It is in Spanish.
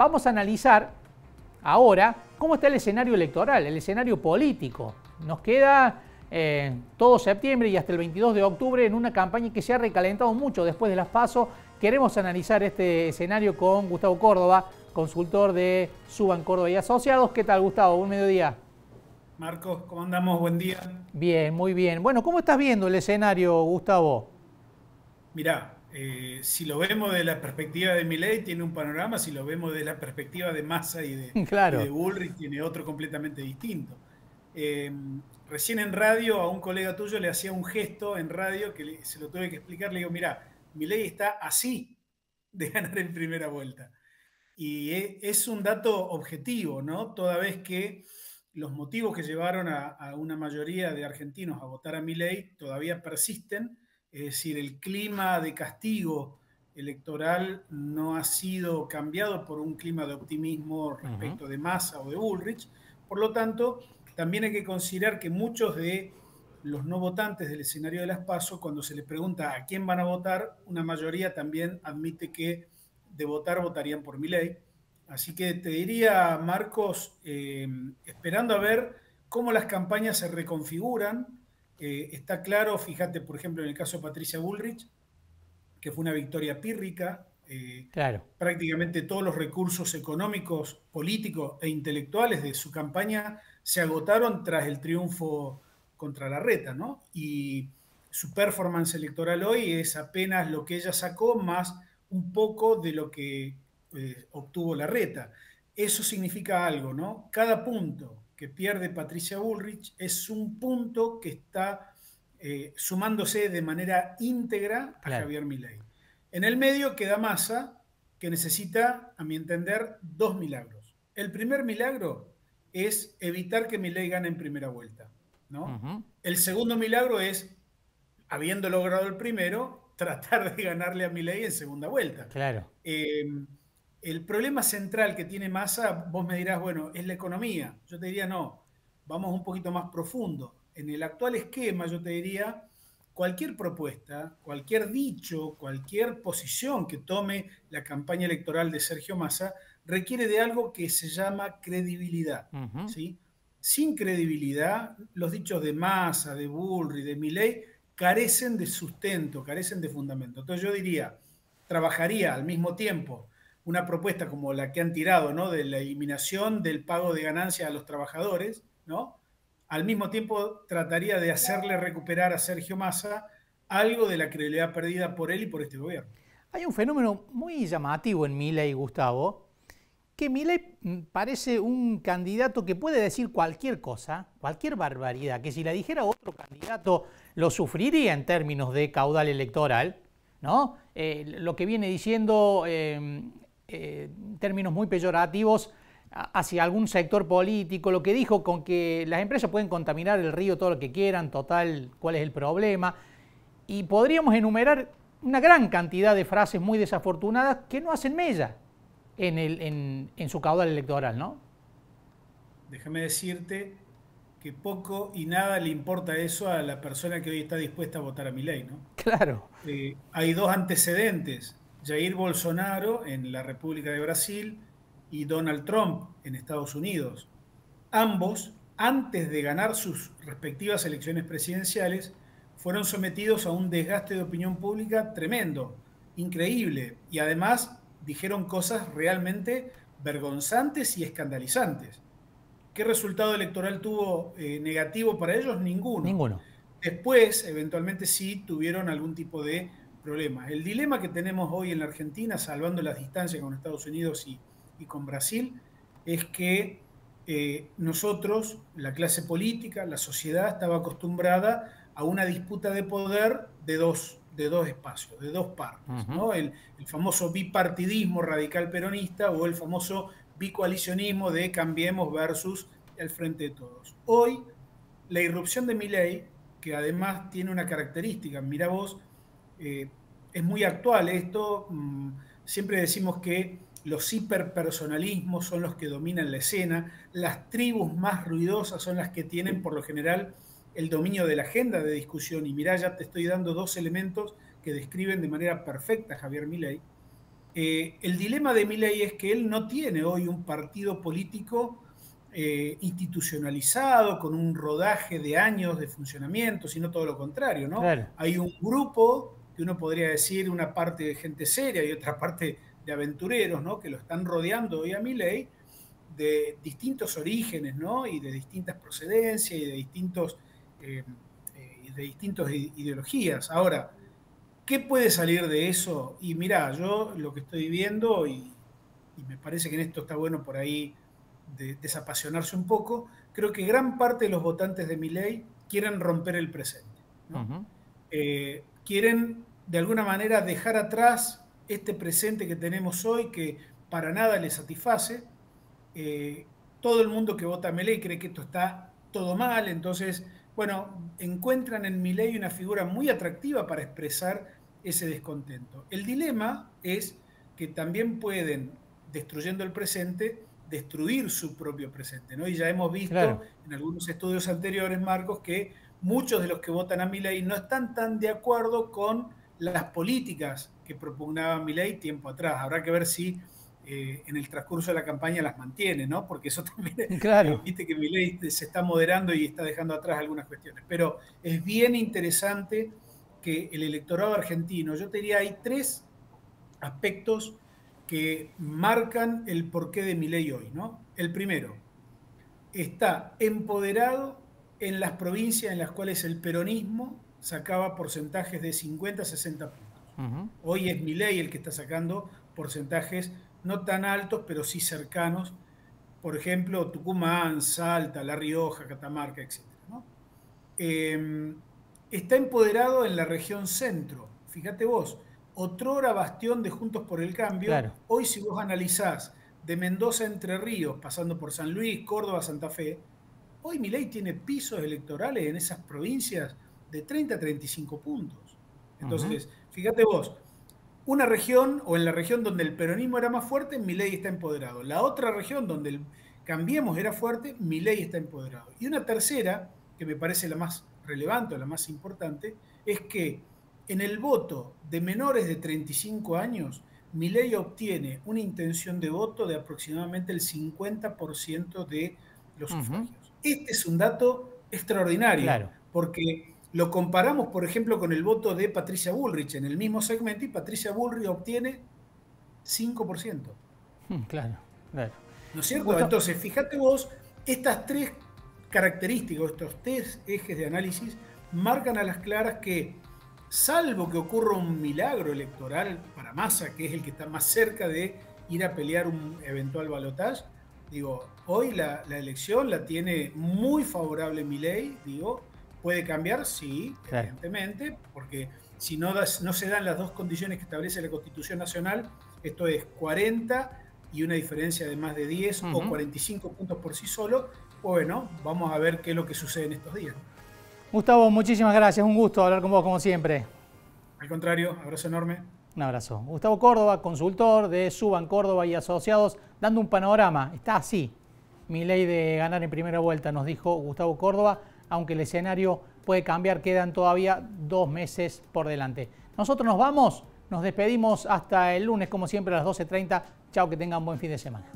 vamos a analizar ahora cómo está el escenario electoral, el escenario político. Nos queda eh, todo septiembre y hasta el 22 de octubre en una campaña que se ha recalentado mucho después de las PASO. Queremos analizar este escenario con Gustavo Córdoba, consultor de Suban Córdoba y Asociados. ¿Qué tal, Gustavo? Buen mediodía. Marcos, ¿cómo andamos? Buen día. Bien, muy bien. Bueno, ¿cómo estás viendo el escenario, Gustavo? Mirá, eh, si lo vemos de la perspectiva de Milei, tiene un panorama, si lo vemos de la perspectiva de Massa y de, claro. Bullrich, tiene otro completamente distinto. Eh, recién en radio a un colega tuyo le hacía un gesto en radio que se lo tuve que explicar, le digo, mira, Milei está así de ganar en primera vuelta. Y e, es un dato objetivo, ¿no? Toda vez que los motivos que llevaron a, a una mayoría de argentinos a votar a Milei todavía persisten, es decir, el clima de castigo electoral no ha sido cambiado por un clima de optimismo respecto de Massa o de Bullrich. Por lo tanto, también hay que considerar que muchos de los no votantes del escenario de las PASO, cuando se les pregunta a quién van a votar, una mayoría también admite que de votar votarían por mi ley. Así que te diría, Marcos, eh, esperando a ver cómo las campañas se reconfiguran, eh, está claro, fíjate, por ejemplo, en el caso de Patricia Bullrich, que fue una victoria pírrica. Eh, claro. Prácticamente todos los recursos económicos, políticos e intelectuales de su campaña se agotaron tras el triunfo contra la reta, ¿no? Y su performance electoral hoy es apenas lo que ella sacó más un poco de lo que eh, obtuvo la reta. Eso significa algo, ¿no? Cada punto que pierde Patricia Bullrich es un punto que está eh, sumándose de manera íntegra a Javier Milei. En el medio queda Massa, que necesita, a mi entender, dos milagros. El primer milagro es evitar que Milei gane en primera vuelta. ¿no? El segundo milagro es, habiendo logrado el primero, tratar de ganarle a Milei en segunda vuelta. Claro. Eh, el problema central que tiene Massa, vos me dirás, bueno, es la economía. Yo te diría, no, vamos un poquito más profundo. En el actual esquema, yo te diría, cualquier propuesta, cualquier dicho, cualquier posición que tome la campaña electoral de Sergio Massa requiere de algo que se llama credibilidad. ¿sí? Sin credibilidad, los dichos de Massa, de Bullrich, de Milley carecen de sustento, carecen de fundamento. Entonces yo diría, trabajaría al mismo tiempo una propuesta como la que han tirado, ¿no? De la eliminación del pago de ganancias a los trabajadores, ¿no? Al mismo tiempo trataría de hacerle recuperar a Sergio Massa algo de la credibilidad perdida por él y por este gobierno. Hay un fenómeno muy llamativo en Milei, Gustavo, que Milei mm, parece un candidato que puede decir cualquier cosa, cualquier barbaridad, que si la dijera otro candidato lo sufriría en términos de caudal electoral, ¿no? Eh, lo que viene diciendo eh, eh, términos muy peyorativos hacia algún sector político, lo que dijo con que las empresas pueden contaminar el río todo lo que quieran, total, cuál es el problema. Y podríamos enumerar una gran cantidad de frases muy desafortunadas que no hacen mella en, el, en, su caudal electoral, ¿no? Déjame decirte que poco y nada le importa eso a la persona que hoy está dispuesta a votar a mi ley, ¿no? Claro. Eh, hay dos antecedentes Jair Bolsonaro en la República de Brasil y Donald Trump en Estados Unidos. Ambos, antes de ganar sus respectivas elecciones presidenciales, fueron sometidos a un desgaste de opinión pública tremendo, increíble, y además dijeron cosas realmente vergonzantes y escandalizantes. ¿Qué resultado electoral tuvo eh, negativo para ellos? Ninguno. Ninguno. Después, eventualmente sí, tuvieron algún tipo de problemas. El dilema que tenemos hoy en la Argentina, salvando las distancias con Estados Unidos y, con Brasil, es que eh, nosotros, la clase política, la sociedad, estaba acostumbrada a una disputa de poder de dos, de dos espacios, de dos partes. ¿no? el, el, famoso bipartidismo radical peronista o el famoso bicoalicionismo de Cambiemos versus el Frente de Todos. Hoy, la irrupción de mi ley, que además tiene una característica, mira vos, eh, es muy actual esto. Mm, siempre decimos que los hiperpersonalismos son los que dominan la escena, las tribus más ruidosas son las que tienen por lo general el dominio de la agenda de discusión. Y mirá, ya te estoy dando dos elementos que describen de manera perfecta a Javier Milei. Eh, el dilema de Milei es que él no tiene hoy un partido político eh, institucionalizado, con un rodaje de años de funcionamiento, sino todo lo contrario, ¿no? Hay un grupo que uno podría decir una parte de gente seria y otra parte de aventureros, ¿no? Que lo están rodeando hoy a Milei de distintos orígenes, ¿no? Y de distintas procedencias y de distintos eh, de distintas ideologías. Ahora, ¿Qué puede salir de eso? Y mira, yo lo que estoy viendo, y, me parece que en esto está bueno por ahí desapasionarse un poco, creo que gran parte de los votantes de mi ley quieren romper el presente. Eh, quieren de alguna manera dejar atrás este presente que tenemos hoy que para nada les satisface. Eh, todo el mundo que vota a ley cree que esto está todo mal, entonces, bueno, encuentran en mi ley una figura muy atractiva para expresar ese descontento. El dilema es que también pueden, destruyendo el presente, destruir su propio presente. ¿no? Y ya hemos visto en algunos estudios anteriores, Marcos, que muchos de los que votan a Milei no están tan de acuerdo con las políticas que propugnaba Milei tiempo atrás. Habrá que ver si eh, en el transcurso de la campaña las mantiene, ¿no? Porque eso también, claro. viste que Milei se está moderando y está dejando atrás algunas cuestiones. Pero es bien interesante que el electorado argentino, yo te diría, hay tres aspectos que marcan el porqué de mi ley hoy, ¿no? El primero, está empoderado en las provincias en las cuales el peronismo sacaba porcentajes de 50 a 60 puntos. Hoy es mi ley el que está sacando porcentajes no tan altos, pero sí cercanos. Por ejemplo, Tucumán, Salta, La Rioja, Catamarca, etc. ¿no? Em, está empoderado en la región centro. Fíjate vos, otrora bastión de Juntos por el Cambio. Hoy si vos analizás de Mendoza Entre Ríos, pasando por San Luis, Córdoba, Santa Fe, hoy Milei tiene pisos electorales en esas provincias de 30 a 35 puntos. Entonces, fíjate vos, una región o en la región donde el peronismo era más fuerte, Milei está empoderado. La otra región donde el Cambiemos era fuerte, Milei está empoderado. Y una tercera, que me parece la más relevante o la más importante, es que en el voto de menores de 35 años, ley obtiene una intención de voto de aproximadamente el 50% de los sufragios. Este es un dato extraordinario, porque lo comparamos, por ejemplo, con el voto de Patricia Bullrich en el mismo segmento y Patricia Bullrich obtiene 5%. Mm, claro, claro. ¿No es cierto? Entonces, fíjate vos, estas tres característicos, estos tres ejes de análisis, marcan a las claras que, salvo que ocurra un milagro electoral para Massa, que es el que está más cerca de ir a pelear un eventual balotaje, digo, hoy la, elección la tiene muy favorable ley digo, puede cambiar, sí, evidentemente, porque si no, no se dan las dos condiciones que establece la Constitución Nacional, esto es 40 y una diferencia de más de 10 o 45 puntos por sí solo, bueno, vamos a ver qué es lo que sucede en estos días. Gustavo, muchísimas gracias. Un gusto hablar con vos como siempre. Al contrario, abrazo enorme. Un abrazo. Gustavo Córdoba, consultor de Suban Córdoba y Asociados, dando un panorama. Está así. Mi ley de ganar en primera vuelta, nos dijo Gustavo Córdoba, aunque el escenario puede cambiar, quedan todavía dos meses por delante. Nosotros nos vamos, nos despedimos hasta el lunes, como siempre, a las 12.30. Chao, que tengan buen fin de semana.